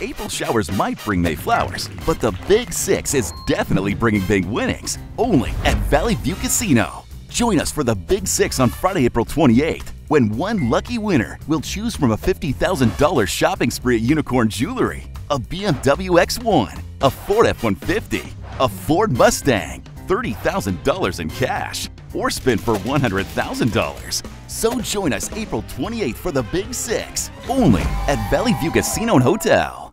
April showers might bring May flowers, but the Big Six is definitely bringing big winnings. Only at Valley View Casino. Join us for the Big Six on Friday, April 28th, when one lucky winner will choose from a $50,000 shopping spree at Unicorn Jewelry, a BMW X1, a Ford F 150, a Ford Mustang, $30,000 in cash, or spend for $100,000. So join us April 28th for the Big Six, only at Valley View Casino and Hotel.